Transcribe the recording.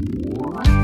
What?